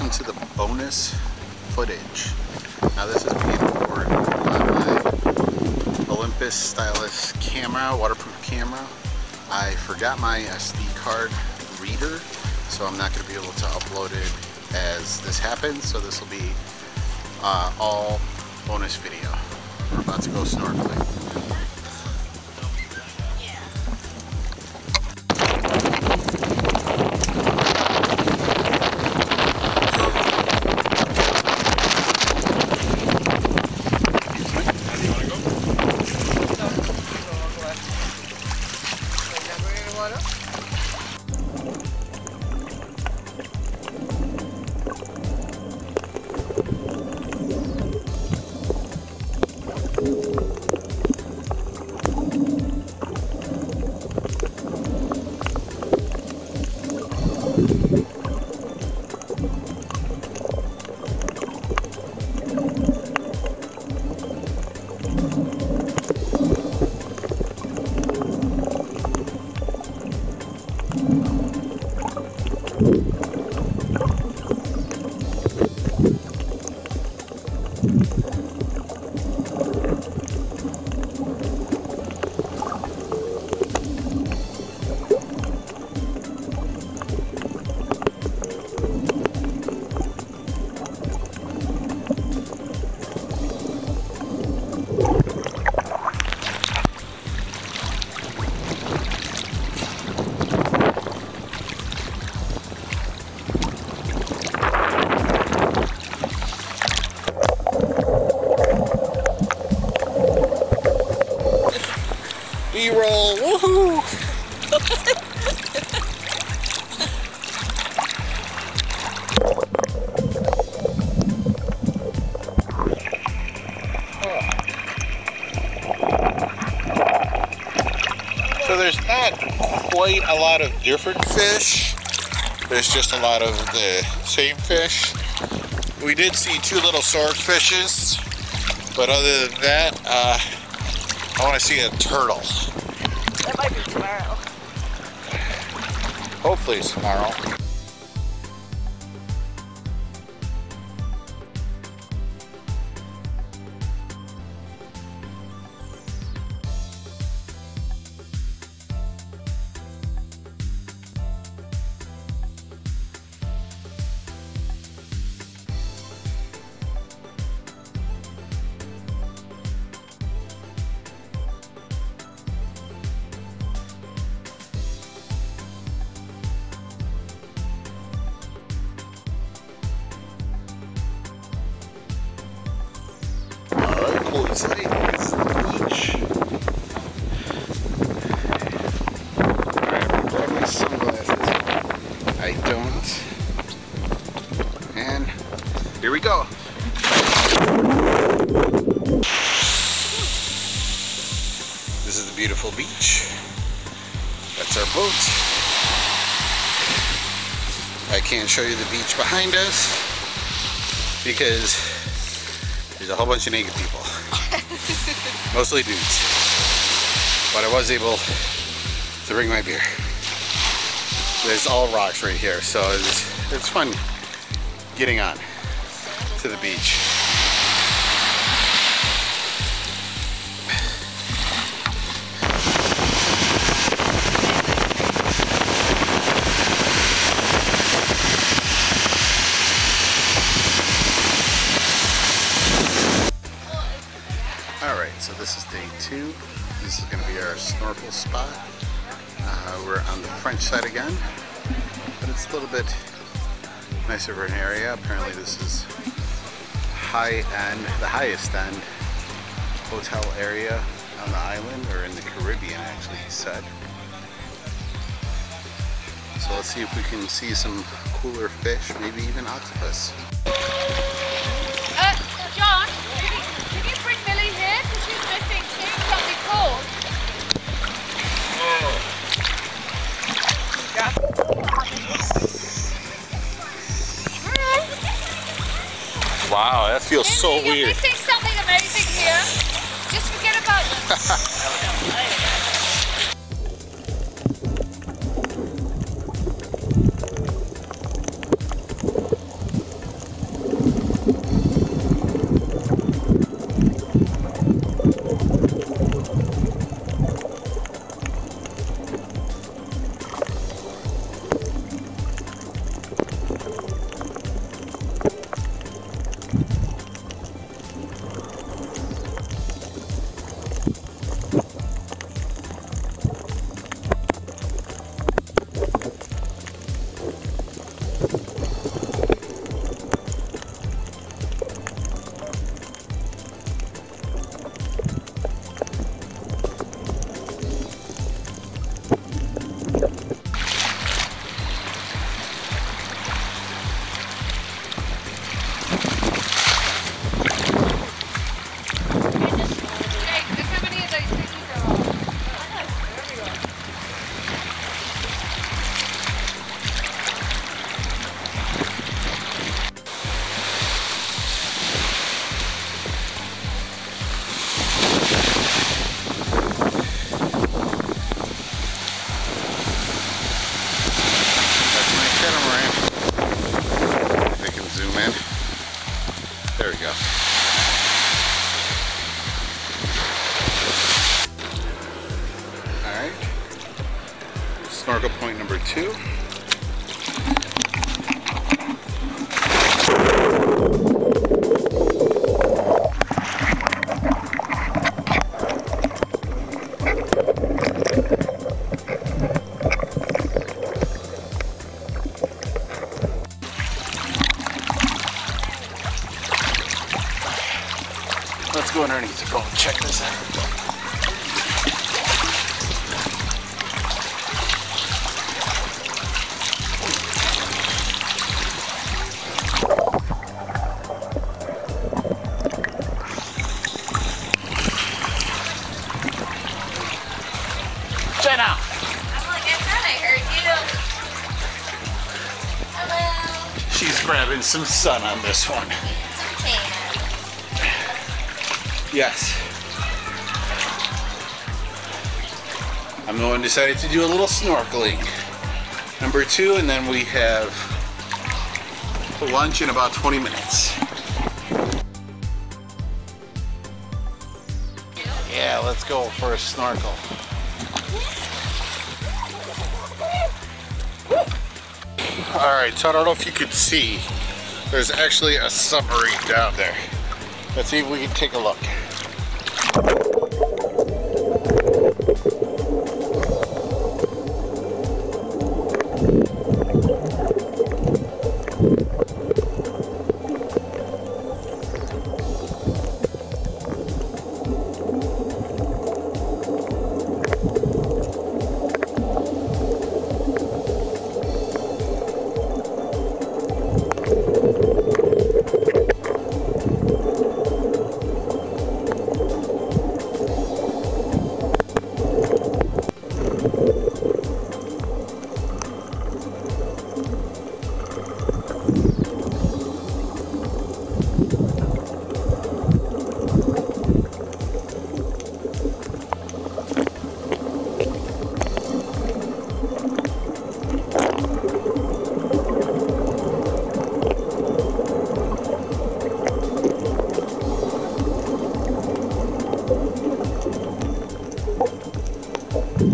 welcome to the bonus footage. Now this is being recorded on my Olympus Stylus camera, waterproof camera. I forgot my SD card reader, so I'm not going to be able to upload it as this happens. So this will be uh, all bonus video. We're about to go snorkeling. B-roll, quite a lot of different fish. There's just a lot of the same fish. We did see two little swordfishes, but other than that, uh, I want to see a turtle. That might be tomorrow. Hopefully tomorrow. Cool sight. It's the beach. Alright, grab my sunglasses. I don't. And here we go. This is the beautiful beach. That's our boat. I can't show you the beach behind us because there's a whole bunch of naked people. Mostly dudes. But I was able to bring my beer. There's all rocks right here, so it's, it's fun getting on to the beach. Snorkel spot. Uh, we're on the French side again, but it's a little bit nicer of an area. Apparently this is high end, the highest end hotel area on the island, or in the Caribbean actually, he said. So let's see if we can see some cooler fish, maybe even octopus. Wow, that feels so Millie, You're weird. something amazing here. Just forget about Alright. Snorkel point number two. Some sun on this one. Yes. I'm the one decided to do a little snorkeling. Number two, and then we have lunch in about 20 minutes. Yeah, let's go for a snorkel. All right, so I don't know if you could see, there's actually a submarine down there. Let's see if we can take a look. Yeah,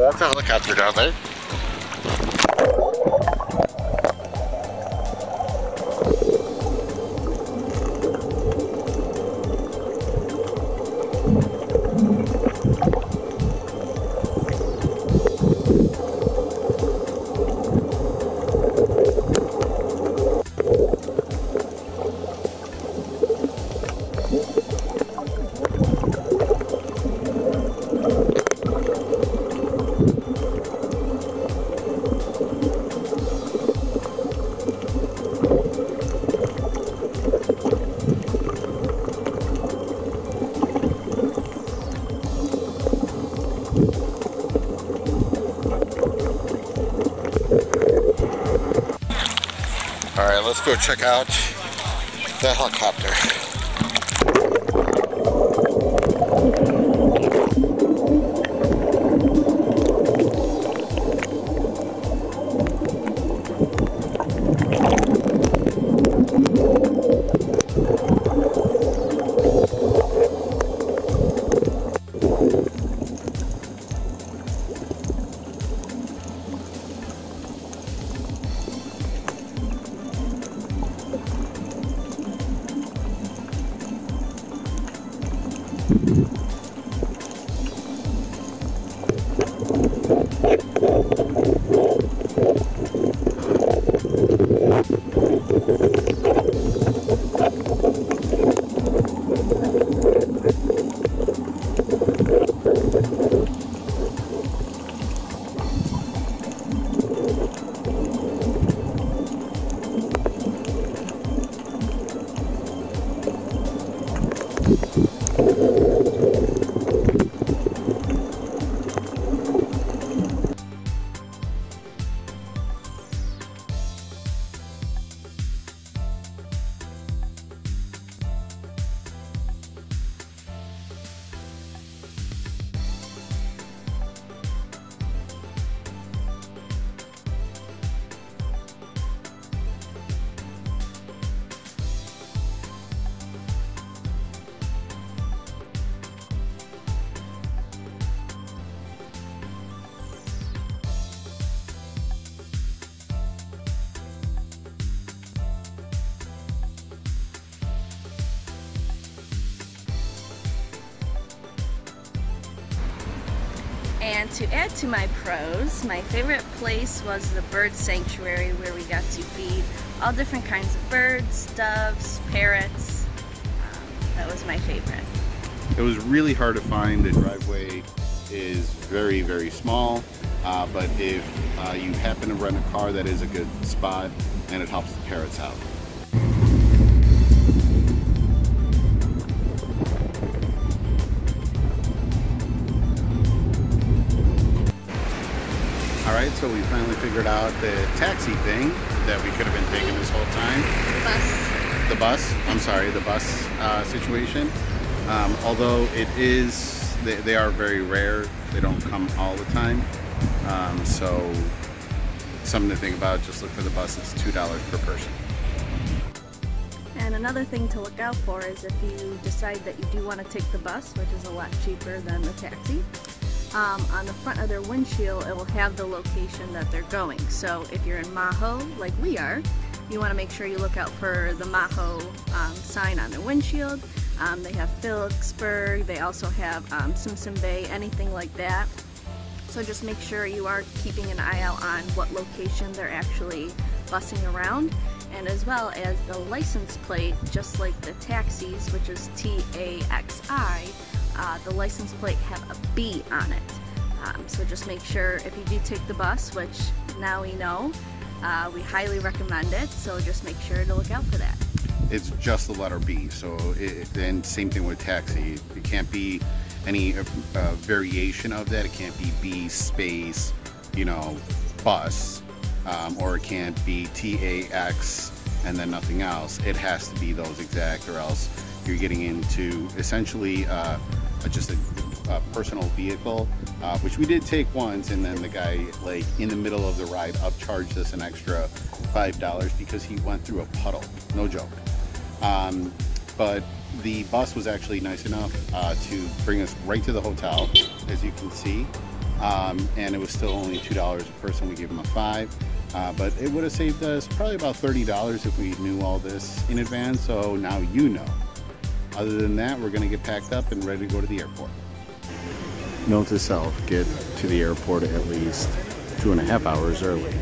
that's a helicopter down there. Let's go check out the helicopter. And to add to my pros, my favorite place was the bird sanctuary where we got to feed all different kinds of birds, doves, parrots. Um, that was my favorite. It was really hard to find. The driveway is very, very small. Uh, but if uh, you happen to rent a car, that is a good spot and it helps the parrots out. So we finally figured out the taxi thing that we could have been taking this whole time. The Bus. The bus, I'm sorry, the bus uh, situation. Um, although it is, they, they, are very rare. They don't come all the time. Um, so something to think about, just look for the bus. It's $2 per person. And another thing to look out for is if you decide that you do want to take the bus, which is a lot cheaper than the taxi, um, on the front of their windshield it will have the location that they're going. So if you're in Maho, like we are, you want to make sure you look out for the Maho um, sign on their windshield. Um, they have Philipsburg, they also have um, Simpson Bay, anything like that. So just make sure you are keeping an eye out on what location they're actually busing around and as well as the license plate, just like the taxis, which is T-A-X-I, uh, the license plate have a B on it. Um, so just make sure if you do take the bus, which now we know, uh, we highly recommend it, so just make sure to look out for that. It's just the letter B, so it, and same thing with taxi. It can't be any uh, variation of that. It can't be B space, you know, bus, um, or it can't be TAX and then nothing else. It has to be those exact, or else you're getting into essentially uh, just a, a, personal vehicle, uh, which we did take once, and then the guy, like in the middle of the ride, upcharged us an extra five dollars because he went through a puddle. No joke. Um, but the bus was actually nice enough uh, to bring us right to the hotel, as you can see. Um, and it was still only two dollars a person. We gave them a five, uh, but it would have saved us probably about thirty dollars if we knew all this in advance. So now you know. Other than that, we're going to get packed up and ready to go to the airport. Note to self: get to the airport at least two and a half hours early.